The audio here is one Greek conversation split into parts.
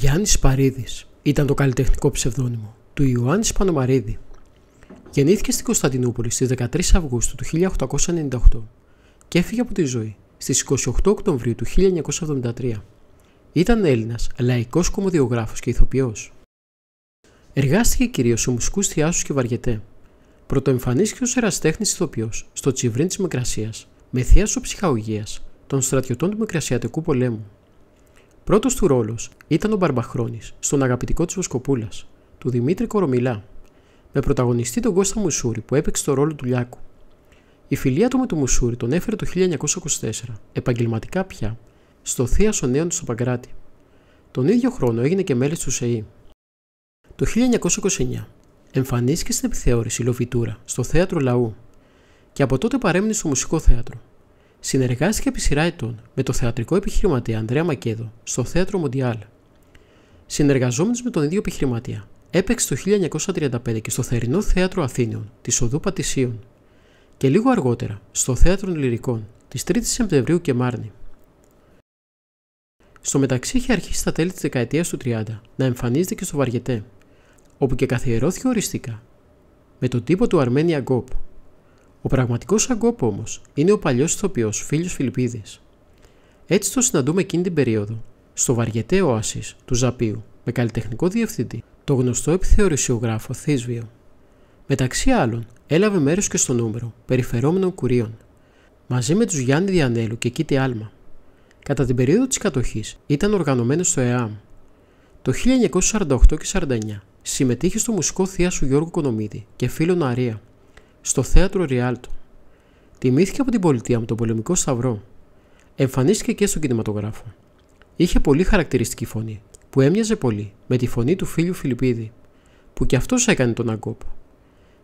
Ιωάννης Παρίδης ήταν το καλλιτεχνικό ψευδόνυμο του Ιωάννης Πανομαρίδη. Γεννήθηκε στην Κωνσταντινούπολη στις 13 Αυγούστου του 1898 και έφυγε από τη ζωή στις 28 Οκτωβρίου του 1973. Ήταν Έλληνας, λαϊκός κομμωδιογράφος και ηθοποιός. Εργάστηκε κυρίως σε μουσικούς θειάσους και βαριετέ. Πρωτοεμφανίστηκε ως εραστέχνης ηθοποιός στο Τσιβρίν της Μικρασίας με θείασο ψυχαγωγίας των στρατιωτών του Μικρασιατικού πολέμου. Πρώτος του ρόλος ήταν ο Μπαρμπαχρόνης στον αγαπητικό της Βοσκοπούλας, του Δημήτρη Κορομιλά, με πρωταγωνιστή τον Κώστα Μουσούρη που έπαιξε το ρόλο του Λιάκου. Η φιλία του με τον Μουσούρη τον έφερε το 1924, επαγγελματικά πια, στο Θείασο Νέων στο Παγκράτη. Τον ίδιο χρόνο έγινε και μέλης του ΣΕΗ. Το 1929 εμφανίστηκε στην επιθεώρηση Λοβιτούρα στο Θέατρο Λαού και από τότε παρέμεινε στο Μουσικό Θέατρο, Συνεργάστηκε επί σειρά ετών με το θεατρικό επιχειρηματία Ανδρέα Μακέδο στο θέατρο Μοντιάλ. Συνεργαζόμενος με τον ίδιο επιχειρηματία, έπαιξε το 1935 και στο Θερινό Θέατρο Αθήνεων της Οδού Πατησίων και λίγο αργότερα στο Θέατρο Λυρικών της 3η Σεπτεμβρίου και Μάρνη. Στο μεταξύ είχε αρχίσει στα τέλη της δεκαετίας του 30 να εμφανίζεται και στο Βαριετέ, όπου και καθιερώθηκε οριστικά με τον τύπο του Αρμένια Γκόπ, ο πραγματικός Αγκόπ όμως είναι ο παλιός ηθοποιός Φίλιο Φιλιππίδης. Έτσι το συναντούμε εκείνη την περίοδο, στο βαριετέ όαση του Ζαπίου, με καλλιτεχνικό διευθυντή, το γνωστό επιθεωρησιογράφο Θήσβιο. Μεταξύ άλλων, έλαβε μέρος και στο νούμερο Περιφερόμενων Κουρίων, μαζί με τους Γιάννη Διανέλου και Κίτη Άλμα. Κατά την περίοδο της κατοχής ήταν οργανωμένος στο ΕΑΜ. Το 1948 και 49 συμμετείχε στο μουσικό θεία Γιώργου Κονομίδη και φίλο Ναρία στο θέατρο Ριάλτο. Τιμήθηκε από την πολιτεία με τον πολεμικό σταυρό. Εμφανίστηκε και στον κινηματογράφο. Είχε πολύ χαρακτηριστική φωνή, που έμοιαζε πολύ με τη φωνή του φίλου Φιλιππίδη, που κι αυτός έκανε τον Αγκόπ.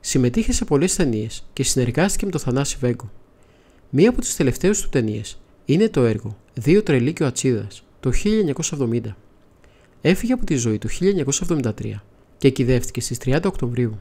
Συμμετείχε σε πολλές ταινίες και συνεργάστηκε με τον Θανάση Βέγκο. Μία από τις τελευταίες του ταινίες είναι το έργο Δύο τρελοί και ο Ατσίδας το 1970. Έφυγε από τη ζωή το 1973 και κυδεύτηκε στις 30 Οκτωβρίου.